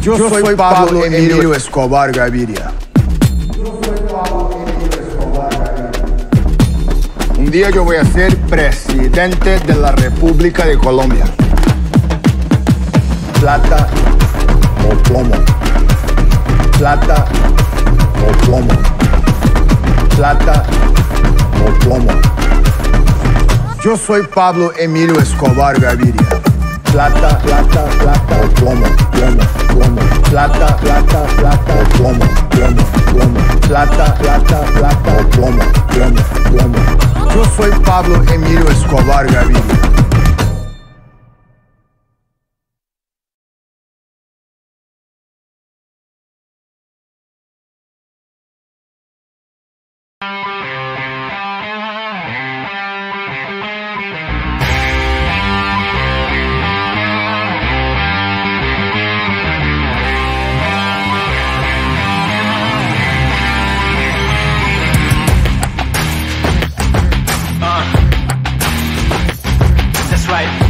Yo soy Pablo Emilio Escobar Gaviria. Un día yo voy a ser presidente de la República de Colombia. Plata o plomo. Plata o plomo. Plata o plomo. Yo soy Pablo Emilio Escobar Gaviria. Plata, plata, plata o plomo, plomo, plomo. Plata, plata, plata o plomo, plomo, plomo. Plata, plata, plata o plomo, plomo, plomo. Yo soy Pablo Emilio Escobar Gaviria. Uh, right.